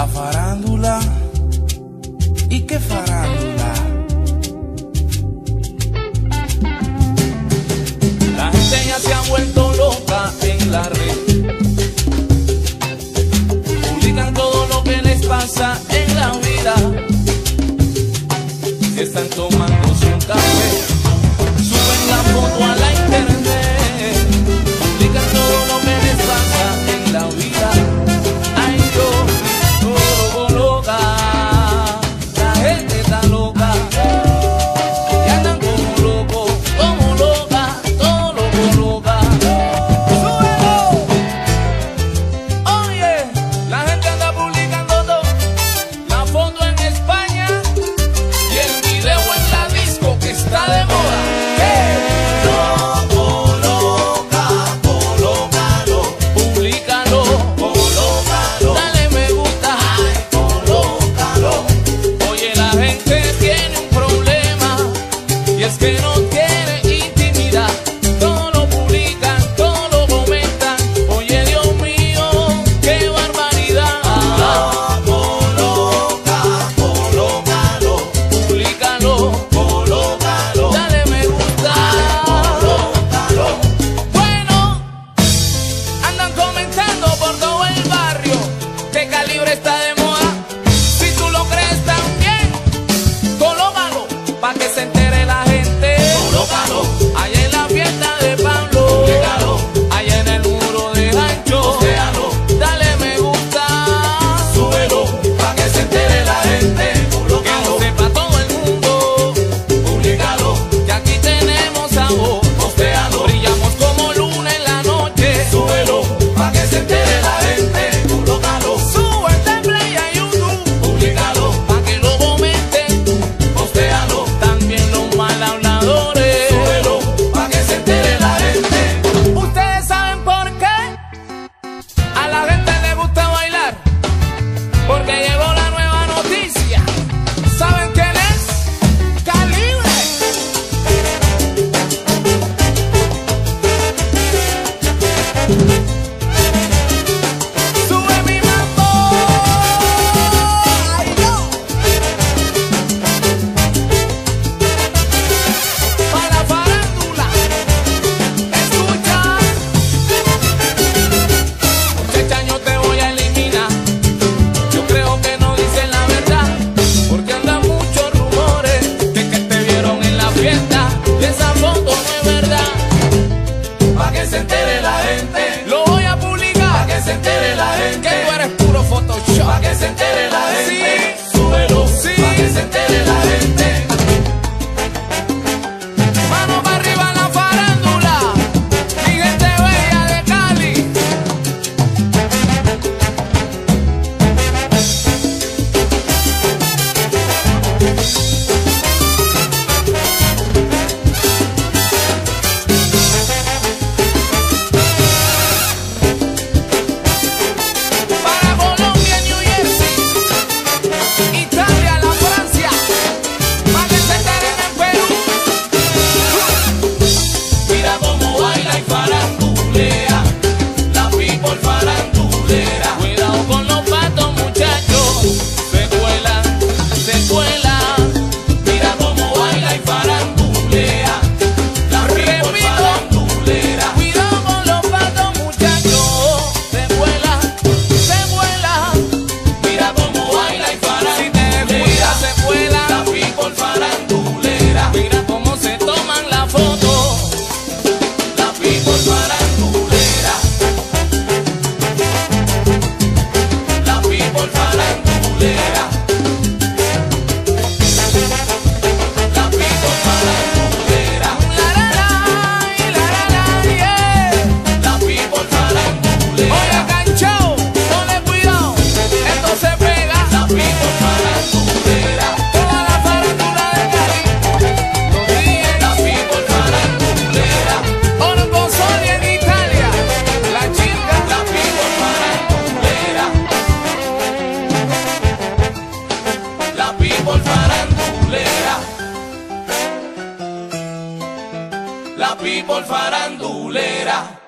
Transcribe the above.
La farándula. ¿Y qué farándula? La gente ya se ha vuelto loca en la red. Publican todo lo que les pasa y espero que se entere la gente. Que tú eres puro Photoshop. people farandulera.